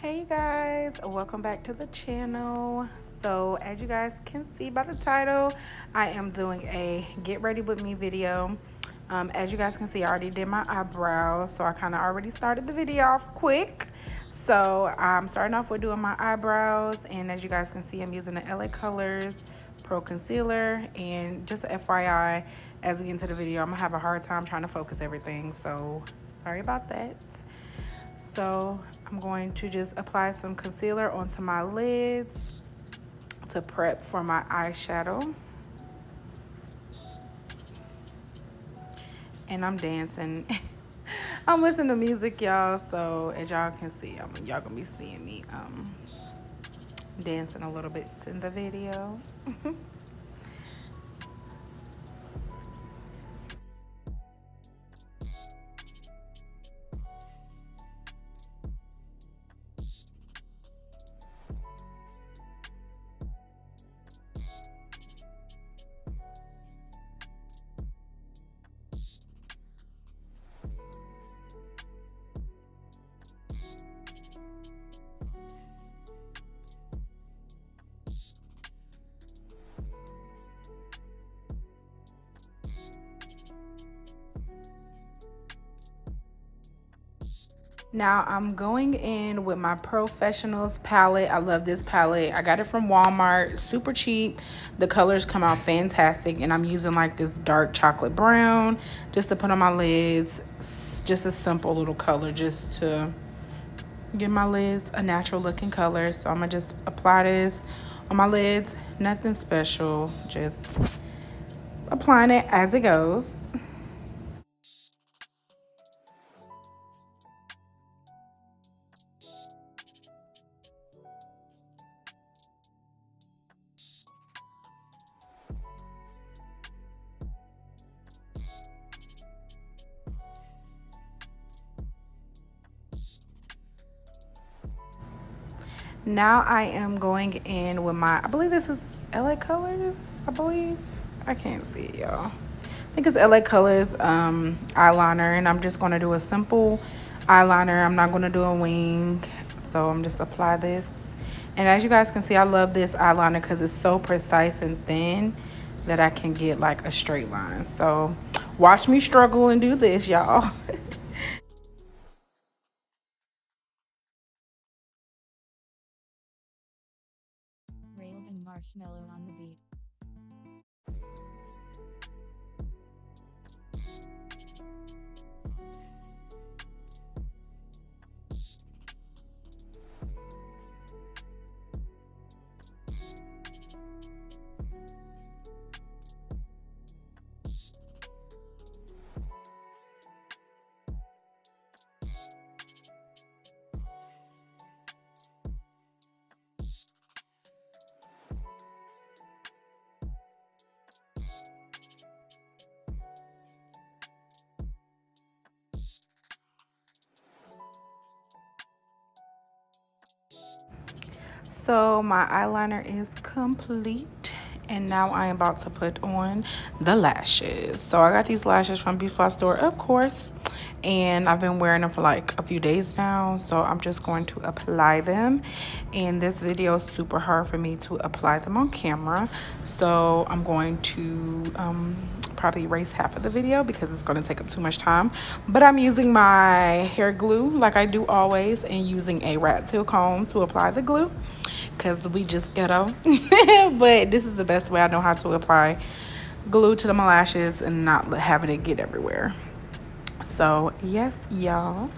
hey guys. Welcome back to the channel. So as you guys can see by the title i am doing a get ready with me video. Um, as you guys can see i already did my eyebrows so i kind of already started the video off quick. So i'm starting off with doing my eyebrows and as you guys can see i'm using the la colors pro concealer. And just fyi as we get into the video i'm gonna have a hard time trying to focus everything so sorry about that so I'm going to just apply some concealer onto my lids to prep for my eyeshadow. And I'm dancing. I'm listening to music, y'all. So as y'all can see, I'm y'all gonna be seeing me um, dancing a little bit in the video. Now I'm going in with my Professionals palette. I love this palette. I got it from Walmart, super cheap. The colors come out fantastic and I'm using like this dark chocolate brown just to put on my lids. just a simple little color just to give my lids a natural looking color. So I'm gonna just apply this on my lids. Nothing special, just applying it as it goes. Now I am going in with my, I believe this is LA Colors, I believe. I can't see it, y'all. I think it's LA Colors um, eyeliner, and I'm just going to do a simple eyeliner. I'm not going to do a wing, so I'm just apply this. And as you guys can see, I love this eyeliner because it's so precise and thin that I can get like a straight line. So watch me struggle and do this, y'all. so my eyeliner is complete and now I am about to put on the lashes. So I got these lashes from Beauty Store, of course, and I've been wearing them for like a few days now. So I'm just going to apply them. And this video is super hard for me to apply them on camera. So I'm going to um, probably erase half of the video because it's going to take up too much time. But I'm using my hair glue like I do always and using a rat tail comb to apply the glue because we just ghetto. but this is the best way I know how to apply glue to the lashes and not having it get everywhere. So yes, y'all.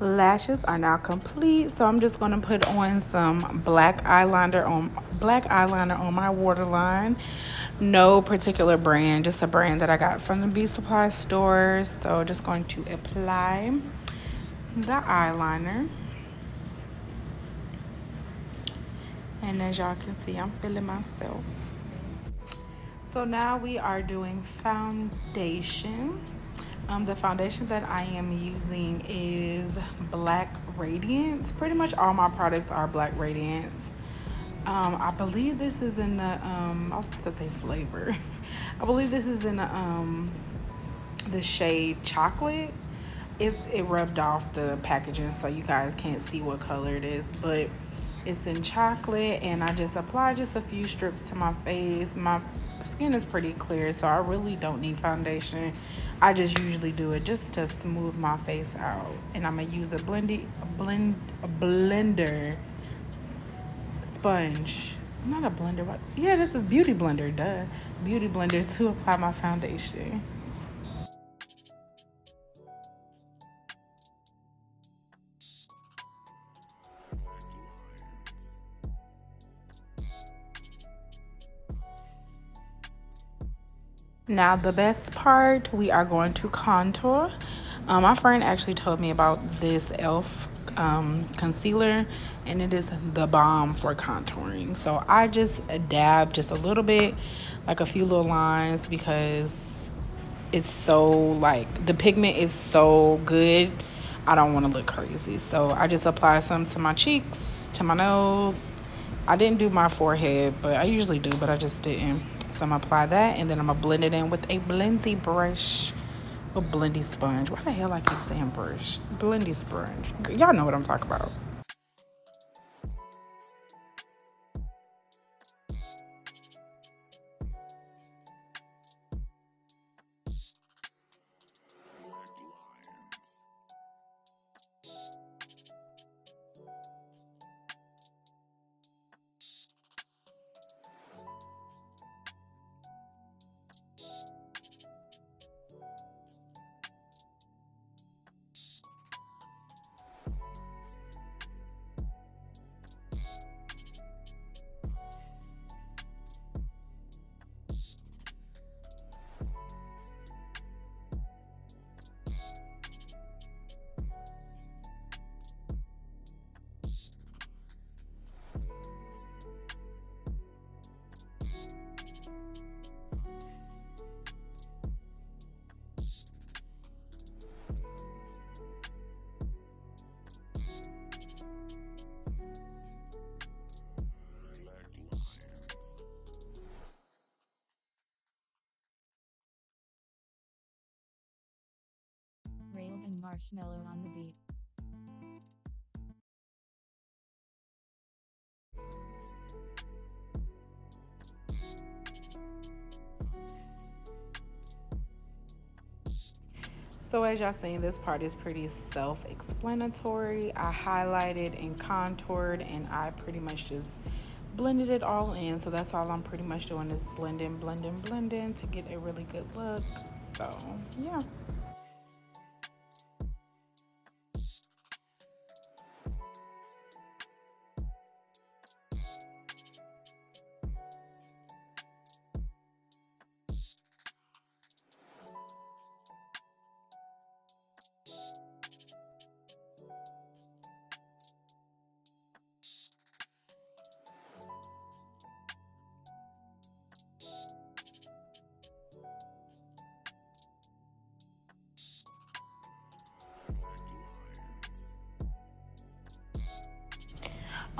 Lashes are now complete so i'm just going to put on some black eyeliner on black eyeliner on my waterline. No particular brand just a brand that i got from the beauty supply stores so just going to apply the eyeliner. And as y'all can see i'm feeling myself. So now we are doing foundation um, the foundation that I am using is Black Radiance. Pretty much all my products are Black Radiance. Um, I believe this is in the, um, I was about to say flavor. I believe this is in the, um, the shade Chocolate. It, it rubbed off the packaging so you guys can't see what color it is. But it's in chocolate and I just apply just a few strips to my face. My skin is pretty clear so I really don't need foundation. I just usually do it just to smooth my face out. And I'm gonna use a blendy, a blend, a blender sponge. Not a blender, but yeah, this is beauty blender, duh. Beauty blender to apply my foundation. Now the best part, we are going to contour. Um, my friend actually told me about this e.l.f. Um, concealer and it is the bomb for contouring. So I just dab just a little bit, like a few little lines because it's so like the pigment is so good. I don't want to look crazy. So I just apply some to my cheeks, to my nose. I didn't do my forehead, but I usually do, but I just didn't. So I'm gonna apply that and then I'm gonna blend it in with a blendy brush. A blendy sponge. Why the hell I keep saying brush? Blendy sponge. Y'all know what I'm talking about. And Marshmello on the beat. So as y'all seen, this part is pretty self-explanatory. I highlighted and contoured and I pretty much just blended it all in. So that's all I'm pretty much doing is blending, blending, blending to get a really good look. So yeah.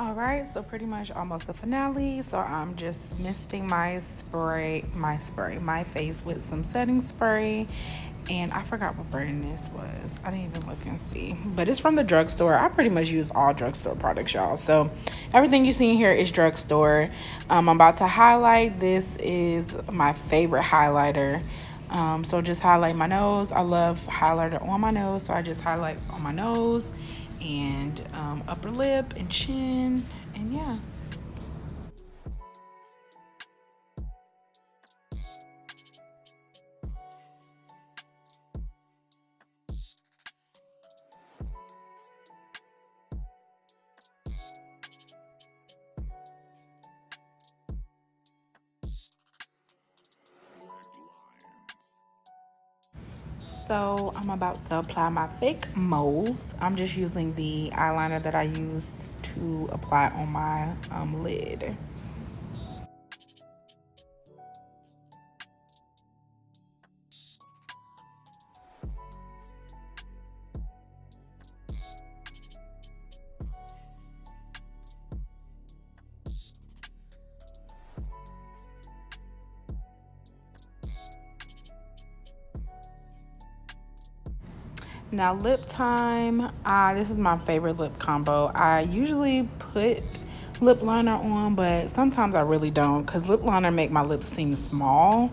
All right so pretty much almost the finale. So i'm just misting my spray my spray my face with some setting spray. And i forgot what brand this was. I didn't even look and see. But it's from the drugstore. I pretty much use all drugstore products y'all. So everything you see here is drugstore. Um, i'm about to highlight. This is my favorite highlighter. Um, so just highlight my nose. I love highlighter on my nose so i just highlight on my nose and um, upper lip and chin and yeah So I'm about to apply my fake moles. I'm just using the eyeliner that I used to apply on my um, lid. Now lip time, uh, this is my favorite lip combo. I usually put lip liner on, but sometimes I really don't because lip liner make my lips seem small.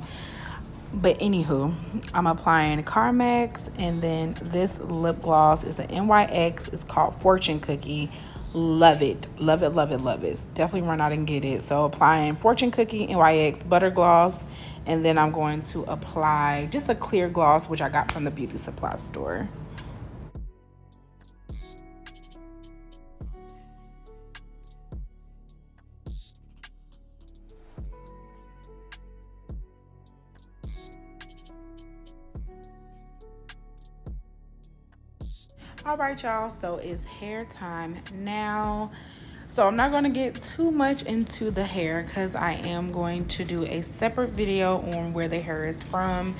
But anywho, I'm applying Carmex and then this lip gloss is an NYX. It's called Fortune Cookie. Love it. Love it, love it, love it. Definitely run out and get it. So applying Fortune Cookie, NYX, Butter Gloss, and then I'm going to apply just a clear gloss, which I got from the beauty supply store. All right y'all so it's hair time now. So i'm not going to get too much into the hair because i am going to do a separate video on where the hair is from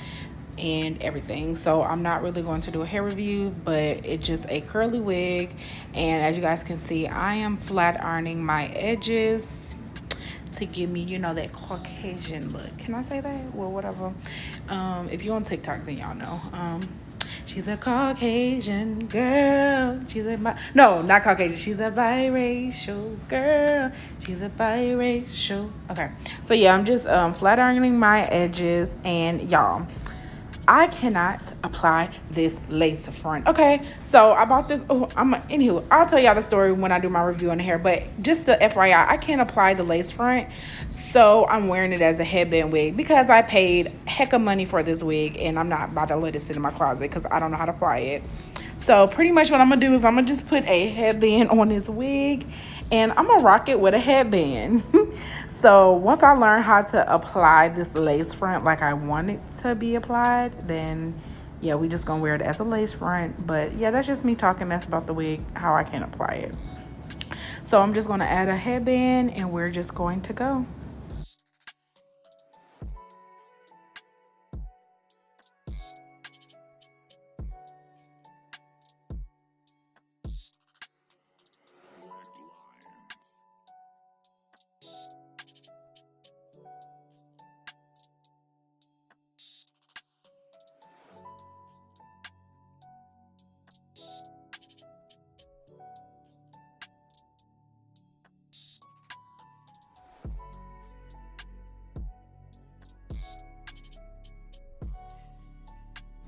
and everything. So i'm not really going to do a hair review but it's just a curly wig. And as you guys can see i am flat ironing my edges to give me you know that caucasian look. Can i say that? Well whatever. Um if you're on tiktok then y'all know. Um She's a Caucasian girl. She's a bi- no, not Caucasian. She's a biracial girl. She's a biracial. Okay, so yeah, I'm just um, flat ironing my edges, and y'all, I cannot apply this lace front. Okay, so I bought this. Oh, I'm anywho. I'll tell y'all the story when I do my review on the hair. But just the FYI, I can't apply the lace front, so I'm wearing it as a headband wig because I paid heck of money for this wig, and I'm not about to let it sit in my closet because I don't know how to apply it. So pretty much what I'm gonna do is I'm gonna just put a headband on this wig and I'm gonna rock it with a headband. so once I learn how to apply this lace front like I want it to be applied, then yeah, we just gonna wear it as a lace front. But yeah, that's just me talking mess about the wig, how I can apply it. So I'm just gonna add a headband and we're just going to go.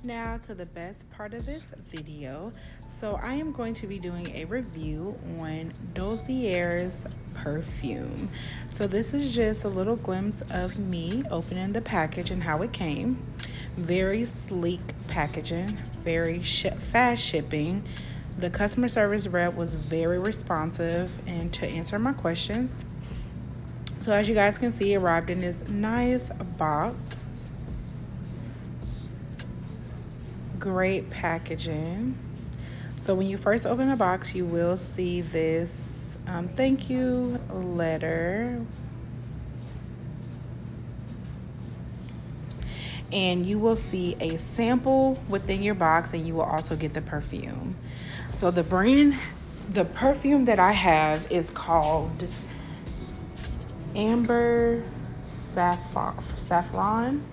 Now to the best part of this video. So I am going to be doing a review on Dossier's perfume. So this is just a little glimpse of me opening the package and how it came. Very sleek packaging, very sh fast shipping. The customer service rep was very responsive and to answer my questions. So as you guys can see, it arrived in this nice box great packaging. So when you first open the box, you will see this um, thank you letter. And you will see a sample within your box and you will also get the perfume. So the brand, the perfume that I have is called Amber Saffron.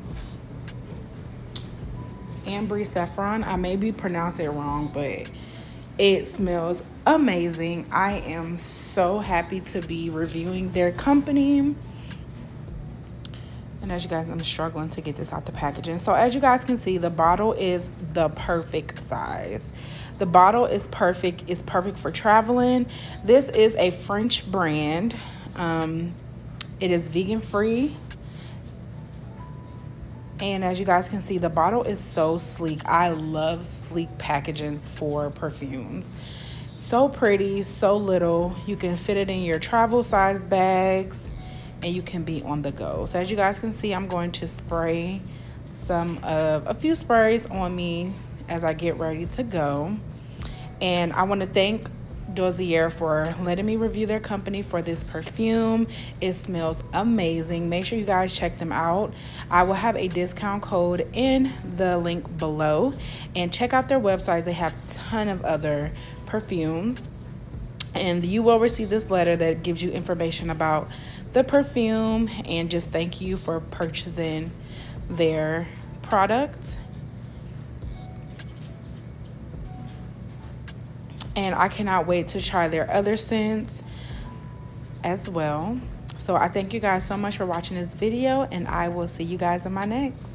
Amber Saffron. I may be pronouncing it wrong, but it smells amazing. I am so happy to be reviewing their company. And as you guys, I'm struggling to get this out the packaging. So as you guys can see, the bottle is the perfect size. The bottle is perfect. It's perfect for traveling. This is a French brand. Um, it is vegan free. And as you guys can see, the bottle is so sleek. I love sleek packaging for perfumes. So pretty, so little. You can fit it in your travel size bags and you can be on the go. So as you guys can see, I'm going to spray some of a few sprays on me as I get ready to go. And I want to thank Dossier for letting me review their company for this perfume. It smells amazing. Make sure you guys check them out. I will have a discount code in the link below and check out their website. They have a ton of other perfumes and you will receive this letter that gives you information about the perfume and just thank you for purchasing their product and I cannot wait to try their other scents as well. So I thank you guys so much for watching this video and I will see you guys in my next.